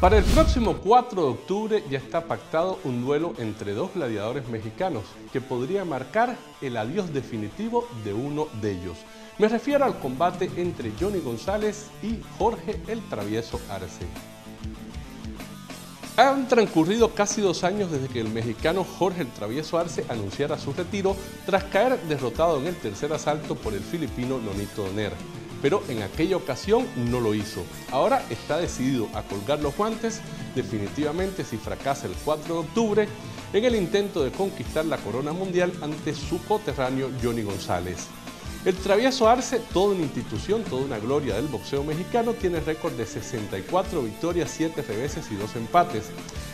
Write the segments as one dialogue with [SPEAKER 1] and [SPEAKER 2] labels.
[SPEAKER 1] Para el próximo 4 de octubre ya está pactado un duelo entre dos gladiadores mexicanos que podría marcar el adiós definitivo de uno de ellos. Me refiero al combate entre Johnny González y Jorge el Travieso Arce. Han transcurrido casi dos años desde que el mexicano Jorge el Travieso Arce anunciara su retiro tras caer derrotado en el tercer asalto por el filipino Nonito Doner pero en aquella ocasión no lo hizo. Ahora está decidido a colgar los guantes definitivamente si fracasa el 4 de octubre en el intento de conquistar la corona mundial ante su coterráneo Johnny González. El travieso Arce, toda una institución, toda una gloria del boxeo mexicano, tiene récord de 64 victorias, 7 reveses y 2 empates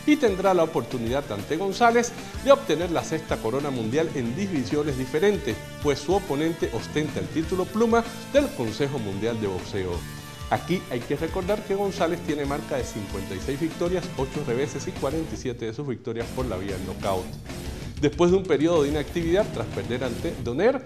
[SPEAKER 1] y tendrá la oportunidad ante González de obtener la sexta corona mundial en divisiones diferentes, pues su oponente ostenta el título pluma del Consejo Mundial de Boxeo. Aquí hay que recordar que González tiene marca de 56 victorias, 8 reveses y 47 de sus victorias por la vía del knockout. Después de un periodo de inactividad tras perder ante Doner,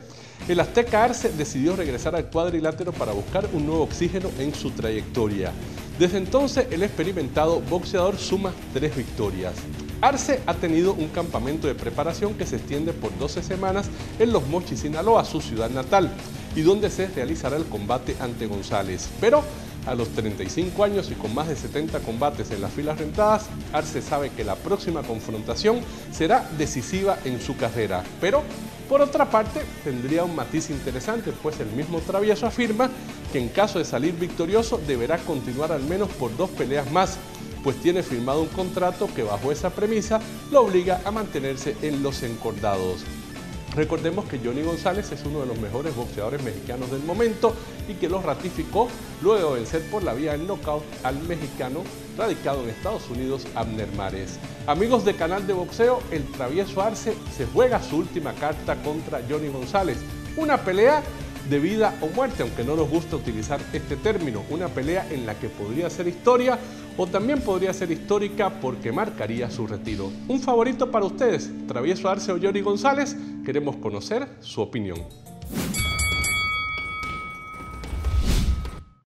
[SPEAKER 1] el Azteca Arce decidió regresar al cuadrilátero para buscar un nuevo oxígeno en su trayectoria. Desde entonces, el experimentado boxeador suma tres victorias. Arce ha tenido un campamento de preparación que se extiende por 12 semanas en Los Mochis, Sinaloa, su ciudad natal, y donde se realizará el combate ante González. Pero a los 35 años y con más de 70 combates en las filas rentadas, Arce sabe que la próxima confrontación será decisiva en su carrera. Pero, por otra parte, tendría un matiz interesante, pues el mismo Travieso afirma que en caso de salir victorioso deberá continuar al menos por dos peleas más, pues tiene firmado un contrato que bajo esa premisa lo obliga a mantenerse en los encordados. Recordemos que Johnny González es uno de los mejores boxeadores mexicanos del momento y que lo ratificó luego de vencer por la vía del knockout al mexicano radicado en Estados Unidos, Abner Mares. Amigos de Canal de Boxeo, el travieso Arce se juega su última carta contra Johnny González. Una pelea de vida o muerte, aunque no nos gusta utilizar este término, una pelea en la que podría ser historia o también podría ser histórica porque marcaría su retiro. Un favorito para ustedes, Travieso Arce o Johnny González, queremos conocer su opinión.